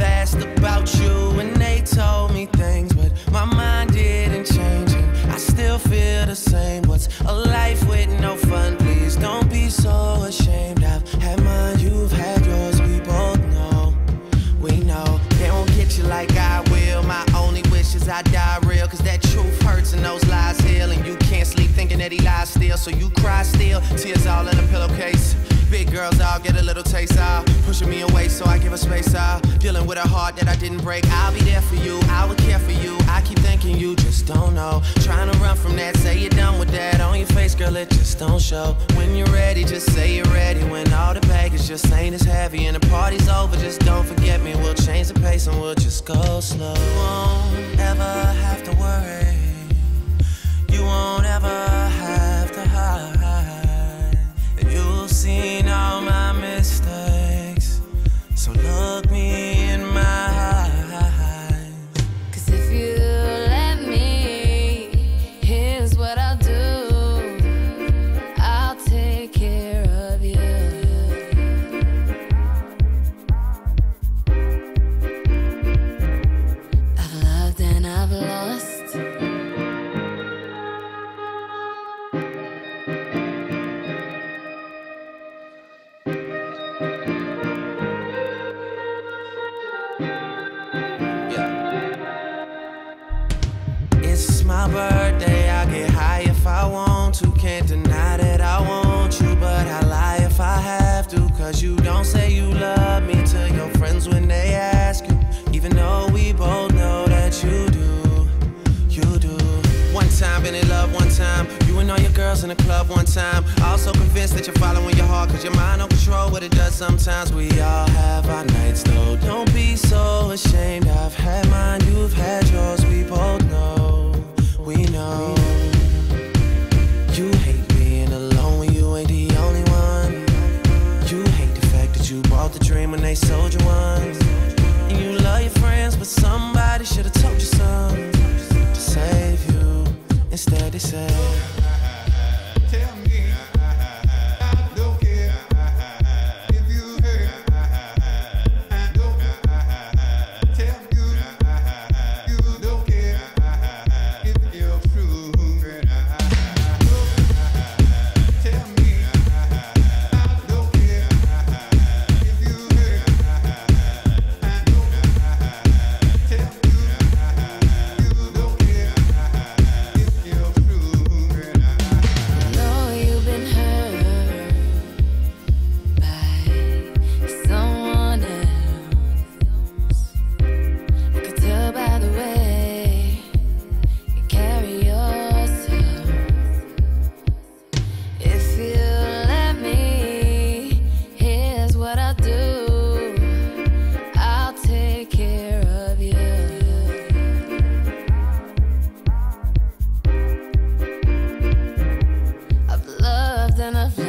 asked about you and they told me things, but my mind didn't change. And I still feel the same. What's a life with no fun? Please don't be so ashamed. I've had mine, you've had yours. We both know, we know. They won't get you like I will. My only wish is I die real, cause that truth hurts and those lies heal. And you can't sleep thinking that he lies still, so you cry still. Tears all in a pillowcase. Big girls, I'll get a little taste out. Pushing me away, so I give her space out. Dealing with a heart that I didn't break. I'll be there for you, I will care for you. I keep thinking you just don't know. Trying to run from that, say you're done with that. On your face, girl, it just don't show. When you're ready, just say you're ready. When all the baggage just ain't as heavy and the party's over, just don't forget me. We'll change the pace and we'll just go slow. You won't ever have to worry. You won't ever It's my birthday, I get high if I want to. Can't deny that I want you, but I lie if I have to. Cause you don't say you love me to your friends when they ask you. Even though time. You and all your girls in the club one time. Also convinced that you're following your heart, cause your mind don't control what it does sometimes. We all have our nights, though. Don't be so ashamed. I've had mine, you've had yours. We both know, we know. You hate being alone when you ain't the only one. You hate the fact that you bought the dream when they sold you one. And you love your friends, but some to say than a